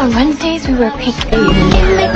On Wednesdays we were pink.